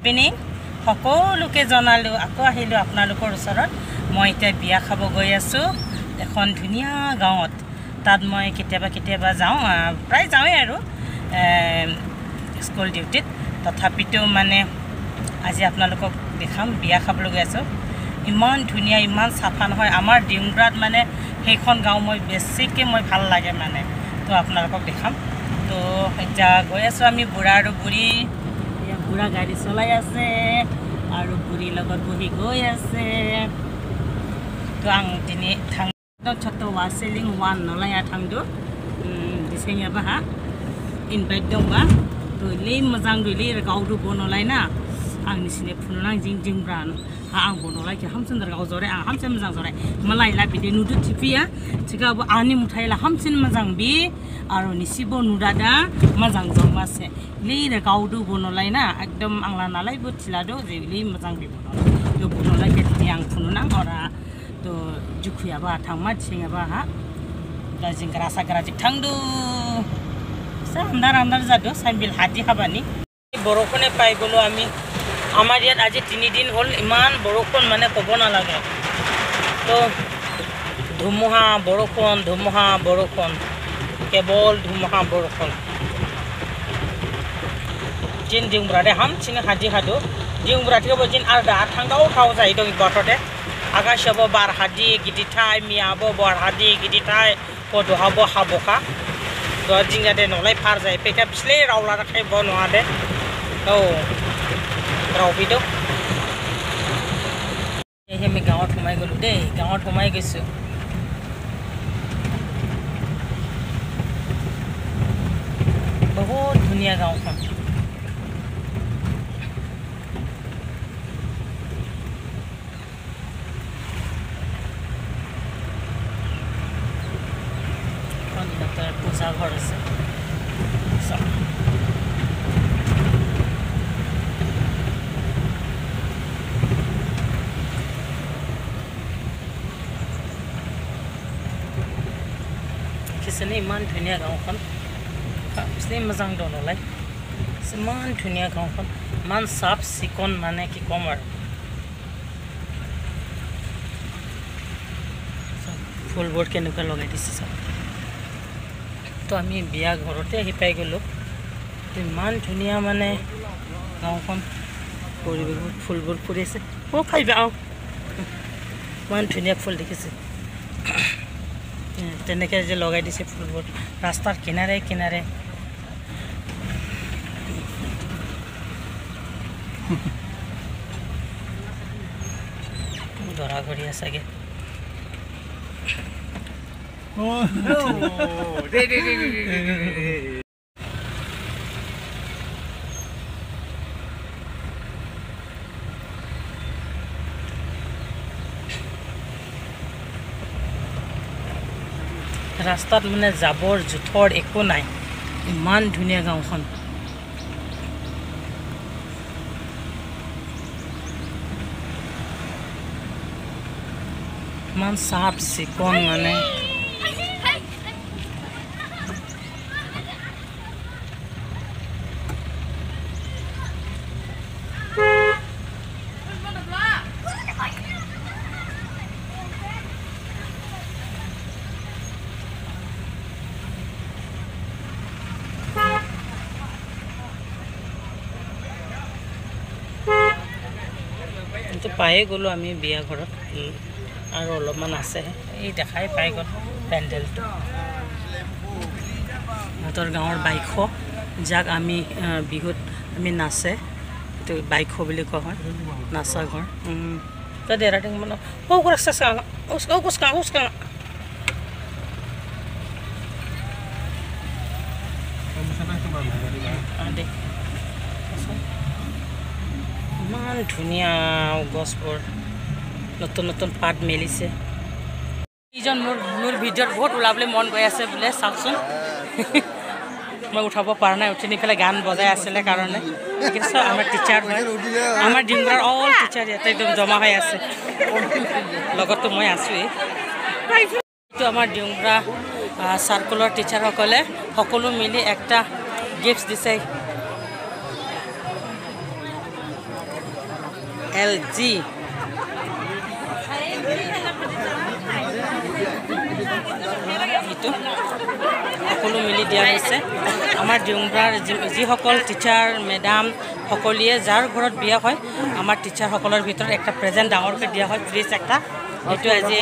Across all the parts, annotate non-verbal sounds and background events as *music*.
Evening সকলোকে জনালোঁ আকৌ আহিলোঁ আপোনালোকৰ ওচৰত। মই এতিয়া বিয়া খাব গৈ আছোঁ এখন ধুনীয়া গাঁৱত। তাত মই কেতিয়াবা কেতিয়াবা যাওঁ প্ৰায় যাওঁৱেই আৰু স্কুল ডিউটিত। তথাপিতো মানে আজি আপোনালোকক দেখাম বিয়া খাবলৈ গৈ আছোঁ। ইমান ধুনীয়া ইমান চাফা নহয়। আমাৰ ডিংৰাত মানে সেইখন গাঁও মই বেছিকৈ মই ভাল লাগে মানে। তো আপোনালোকক দেখাম। তো এতিয়া গৈ আছোঁ আমি বুঢ়া আৰু বুঢ়ী। বুঢ়া গাড়ী চলাই আছে আৰু বুঢ়ীৰ লগত বহি গৈ আছে তো आं दिनै थां छत्त वासेलिं वान नालाय थांदो दिसेङाबा हा इनभाइट दंबा लै मोजां लै गावदो बन'लाय ना आंनि सिने फुनुनां जिं जिं ब्रान हा आं बन'लायखि हामसिन गाव जरे आं हामसिन मोजां जरे मालायला बिदि नुदो टिपिया थिगाबो आंनि मुथायला हामसिन मोजां बि आरो निसिबो नुदादा मोजां जमासे लै गावदो बन'लाय ना एकदम आंला नालाय बोथिलादो जे लै मोजां बि बन'लाय बन'लाय दिनै आं फुनुनां अरा तो जुखुयाबा थांमा थिङाबा हा दा जिंग्रा साग्रा जिग थांदो এসে আন্ধাৰ আন্ধাৰ যাদো চাইবিল হাতী খাবানি বৰষুণে পাই গ'লোঁ আমি আমাৰ ইয়াত আজি তিনিদিন হ'ল ইমান বৰষুণ মানে ক'ব নালাগে তো ধুমুহা বৰষুণ ধুমুহা বৰষুণ কেৱল ধুমুহা বৰষুণ जिन दिंब्रादे हामसिनो हादि हादो दिंब्राथिखौबो जिन आलदा थांदाव थाव जायो दं बथदे आगासियाबो बार हादि गिदिरथाय मियाबो बार हादि गिदिरथाय पदहाबो हाबखा द जिंगादे नलाय फार जायो पेका फिसले रावला राखाय ब नङा दे औ रावबिदो আমি গাঁৱত সোমাই গ'লোঁ দেই গাঁৱত সোমাই গৈছোঁ বহুত ধুনীয়া গাঁওখন সিহঁতৰ পূজা ঘৰ আছে দেখিছেনে ইমান ধুনীয়া গাঁওখন পিছলি মোজাং দহ নলাই ইমান ধুনীয়া গাঁওখন ইমান চাফ চিকুণ মানে কি ক'ম আৰু ফুলবোৰ কেনেকুৱা লগাই দিছে চাওক তো আমি বিয়া ঘৰতে আহি পাই গ'লোঁ ইমান ধুনীয়া মানে গাঁওখন পৰিৱেশবোৰ ফুলবোৰ ফুৰি আছে অঁ খাইবা অঁ ইমান ধুনীয়া ফুল দেখিছে তেনেকৈ যে লগাই দিছে ফুলবোৰ ৰাস্তাৰ কিনাৰে কিনাৰে dei, dei, dei. ৰাস্তাত মানে জাবৰ জোঁথৰ একো নাই। ইমান ধুনীয়া গাঁওখন। ইমান চাফ চিকুণ মানে কিন্তু পায়ে গ'লোঁ আমি বিয়া ঘৰত আৰু অলপমান আছে। এই দেখাই পাই গ'ল পেণ্ডেলটো। সিহঁতৰ গাঁৱৰ বাইশ যাক আমি বিহুত আমি নাচে। এইটো বাইশ বুলি কোৱা হয় নাচা ঘৰ। তই দেৰা টিং মানে সৌ ৰাস্তা চা উচকা উচকা উচকা দে। ইমান ধুনীয়া গছবোৰ। নতুন নতুন পাত মেলিছে। এইজন মোৰ মোৰ ভিডিঅ'ত বহুত ওলাবলৈ মন গৈ আছে বোলে চাওকচোন। মই উঠাব পৰা নাই উঠি নি পেলাই গান বজাই আছিলে কাৰণে। আমাৰ টিচাৰ আমাৰ ডিমৰাৰ অল টিচাৰ ইয়াতে একদম জমা হৈ আছে। লগতো মই আছোঁৱেই। এইটো আমাৰ ডিমৰা চাৰ্কুলৰ টিচাৰসকলে সকলো মিলি এটা গিফ্ট দিছে। এল জি সকলো মিলি দিয়া হৈছে। আমাৰ ডিউংগাৰ যিসকল টিচাৰ মেডাম সকলোৱে যাৰ ঘৰত বিয়া হয় আমাৰ টিচাৰসকলৰ ভিতৰত এটা প্ৰেজেণ্ট ডাঙৰকৈ দিয়া হয় ফ্ৰিজ এটা সেইটো আজি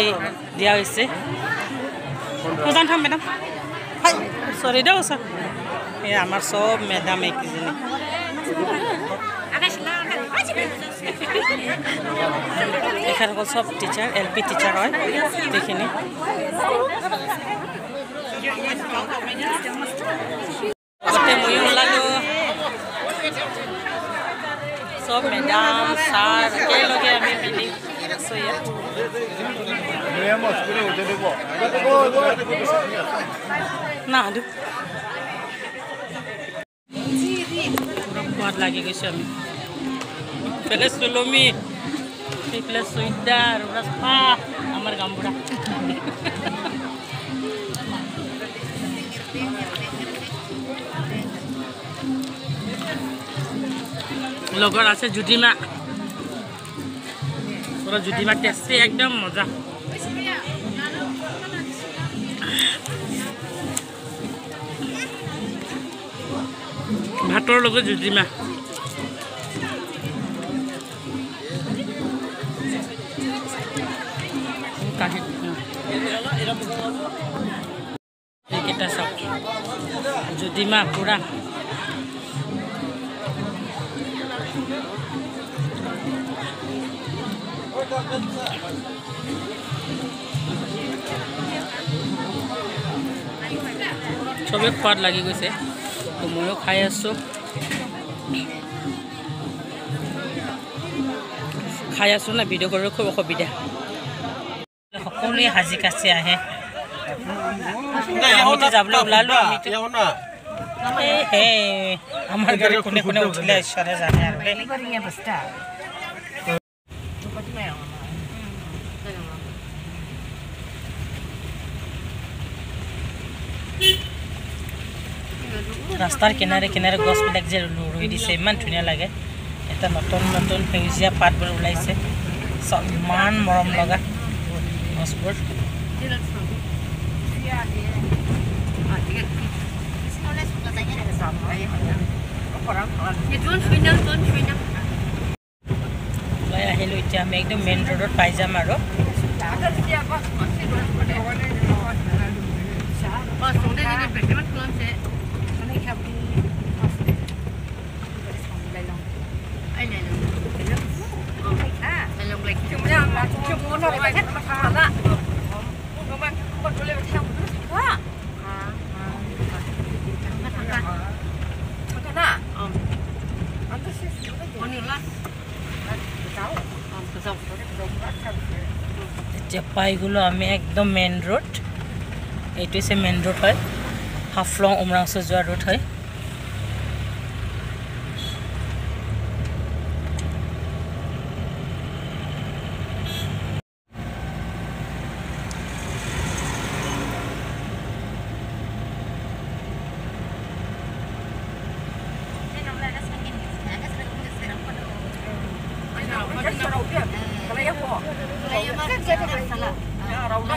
দিয়া হৈছে। কিমান থাম মেডাম চৰি দিয়ক ছাৰ এই আমাৰ চব মেডাম এইকেইজনী তেখেতসকল চব টিচাৰ এল পি টিচাৰ হয় গোটেইখিনি Temu yang lalu, so pendam sah kelo ke kami pilih, so ya. Nih emos kiri udah dibo, udah dibo, udah dibo. Nah tu. Kuat lagi ke kami. Pelas sulumi, pelas suidar, pelas pa, amar gambara. লগত আছে জ্যোতিমা জুতি Jyotima tasty একদম মজা। ভাতৰ লগত জ্যোতিমা এইকেইটা চাওক। জ্যোতিমা পুৰা চবে খোৱাত লাগি গৈছে। ময়ো খাই আছোঁ। খাই আছোঁ না ভিডিঅ' কৰিবলৈ খুব অসুবিধা। সকলোৱে সাজি কাচি আহে। যাবলৈ ওলালোঁ আমাৰ গাড়ী কোনে কোনে উঠিলে ঈশ্বৰে জানে আৰু। ৰাস্তাৰ কিনাৰে কিনাৰে গছবিলাক যে ৰুই দিছে ইমান ধুনীয়া লাগে। এটা নতুন নতুন সেউজীয়া পাতবোৰ ওলাইছে। ইমান মৰম লগা গছবোৰ। ওলাই আহিলোঁ এতিয়া আমি একদম মেইন ৰোডত পাই যাম আৰু। 어, 송대진이 백만 그런데. 저는 그냥 봤을 때. 아니 아니. chúng ta mà chúng muốn nó phải hết mà thà ra, không mà còn tôi lên theo một chút quá. চাপাইগুলো আমি একদম মেন রোড এইটো a মেইন ৰোড হয় হাফলং উমৰাংচু যোৱা ৰোড হয়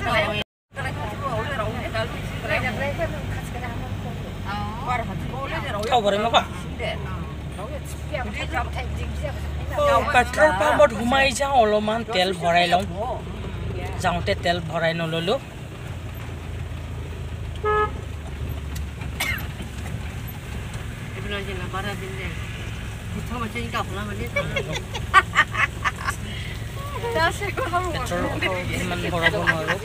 Kalau কথা পেট্ৰল পাম্পত সোমাই যাওঁ অলপমান তেল ভৰাই লওঁ। যাওঁতে তেল ভৰাই নললোঁ। *laughs* পেট্ৰল ইমান ভৰাব নোৱাৰোঁ।